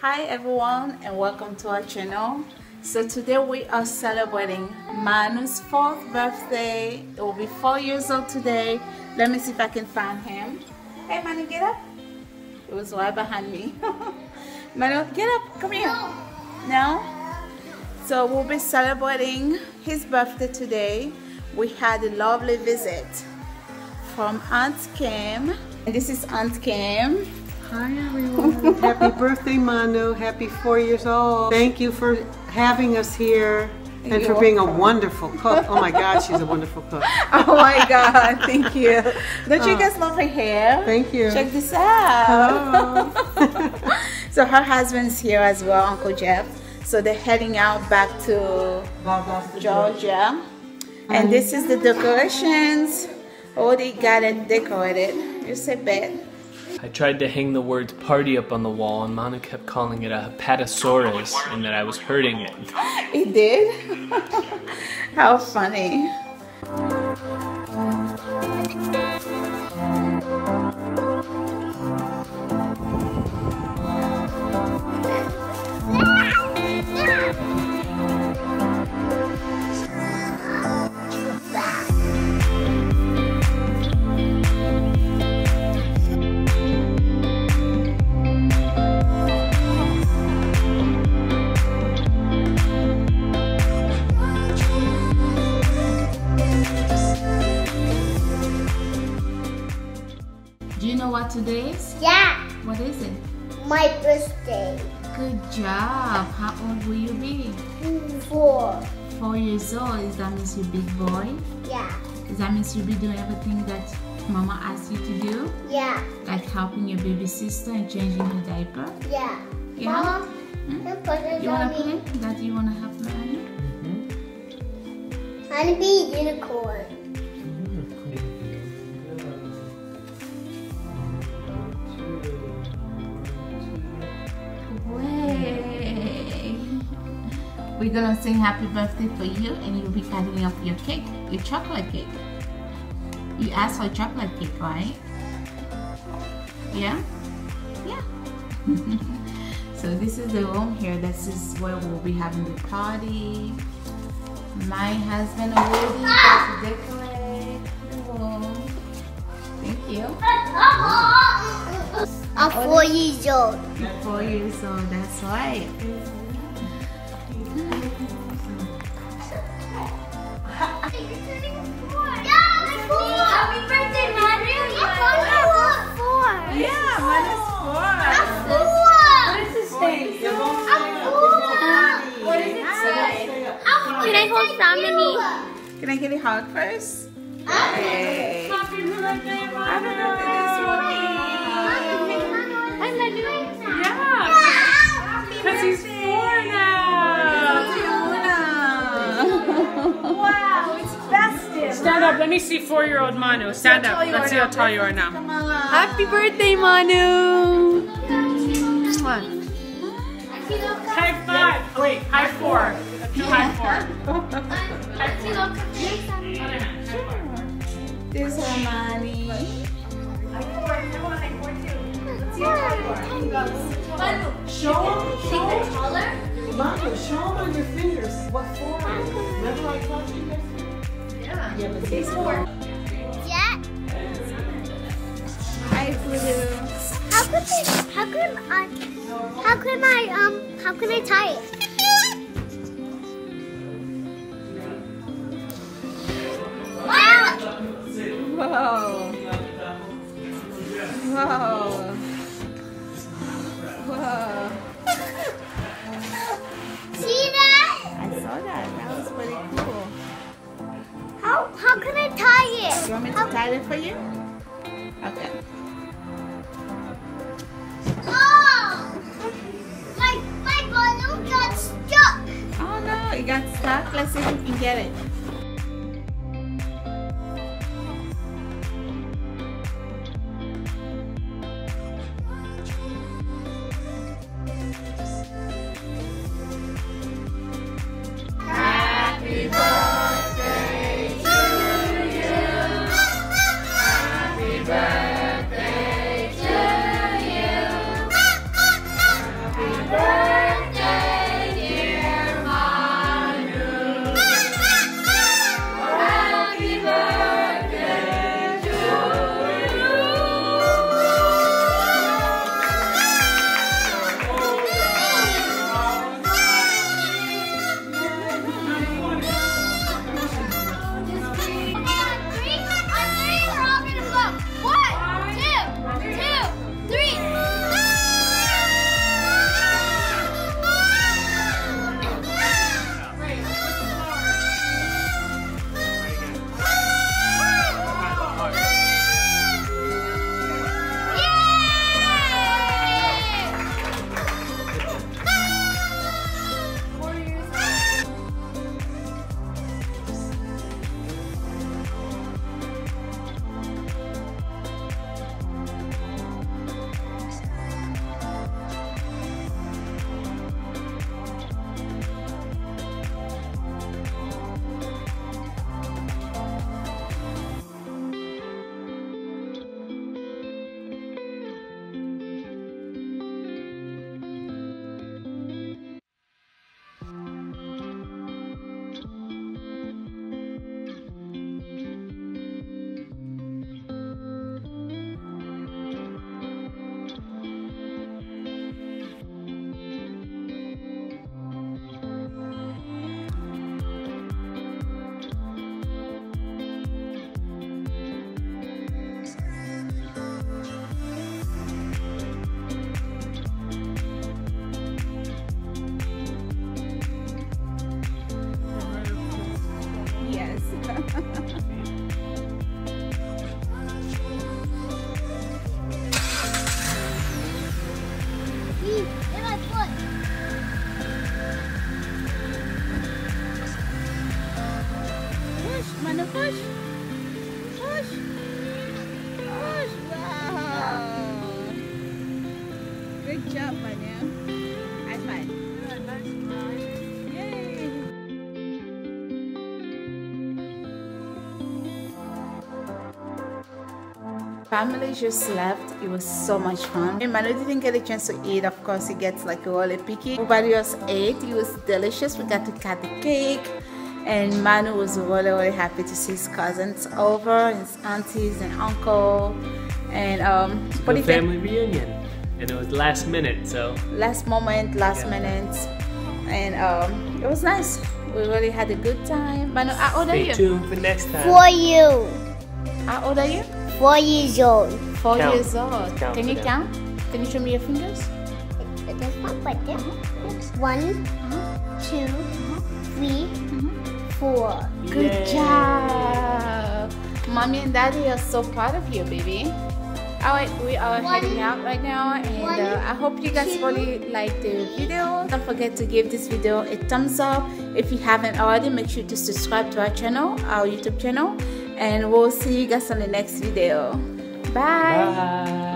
Hi everyone and welcome to our channel. So today we are celebrating Manu's fourth birthday. It will be four years old today. Let me see if I can find him. Hey Manu, get up. It was right behind me. Manu, get up. Come here. No? So we'll be celebrating his birthday today. We had a lovely visit from Aunt Kim. And this is Aunt Kim. Hi everyone. Happy birthday, Manu. Happy four years old. Thank you for having us here and for You're being a wonderful cook. Oh my God, she's a wonderful cook. Oh my god, thank you. Don't you uh, guys love her hair? Thank you. Check this out. so her husband's here as well, Uncle Jeff. So they're heading out back to Georgia. And this is the decorations. Oh, they got it decorated. It's a bed. I tried to hang the words party up on the wall, and Manu kept calling it a hepatosaurus, and that I was hurting it. It did? How funny. Do you know what today? Yeah, What is it? my birthday. Good job. How old will you be? Four. Four years old. Is that means you're big boy? Yeah, Does that means you'll be doing everything that mama asked you to do? yeah, Like helping your baby sister and changing her diaper? yeah. Yeah? Mama, Hmm? you put it You on wanna me. play? That you wanna help Melanie? I wanna be a unicorn. We're gonna sing happy birthday for you and you'll be cutting up your cake, your chocolate cake. You asked for chocolate cake, right? Yeah? Yeah. so this is the room here. This is where we'll be having the party. My husband already got to decorate the room. Thank you. I'm four years old. Four years old, that's right. Happy birthday, Manu! I'm four. Yeah, minus four. I'm four. What does it say? What does it say? Can I hold family? Can I get a hug first? Hey. Happy birthday, Happy up. Let me see four-year-old Manu. Stand up. Let's see how tall you are now. Happy birthday, Manu! High five. Wait, high four. Do high four. This is Ramani. Manu, show them on your fingers what form. Remember I taught you yesterday? Yeah. Hi, Fudu. How could I, how could I, how can I, um, how can I tie it? It for you? Okay. Oh! My, my balloon got stuck. Oh no, it got stuck. Let's see if we can get it. Job, Manu. High five. Yay. Family just left. It was so much fun. And Manu didn't get a chance to eat. Of course, he gets like a really picky. Everybody else ate. It was delicious. We got to cut the cake. And Manu was really, really happy to see his cousins over, his aunties and uncle. And um, what A family reunion. And it was last minute, so last moment, last Yeah. minute, and um, it was nice. We really had a good time. Manu, how old are stay you? tuned for next time. For you. How old are you? Four years old. Four Count. years old. Can you them. count? Can you show me your fingers? This one right there. One, two, mm-hmm. three, mm-hmm. four. Good Yay. job. Mommy and Daddy are so proud of you, baby. Alright, we are One, heading out right now, and one, uh, I hope you guys two. really like the video. Don't forget to give this video a thumbs up. If you haven't already, make sure to subscribe to our channel, our YouTube channel, and we'll see you guys on the next video. Bye. Bye.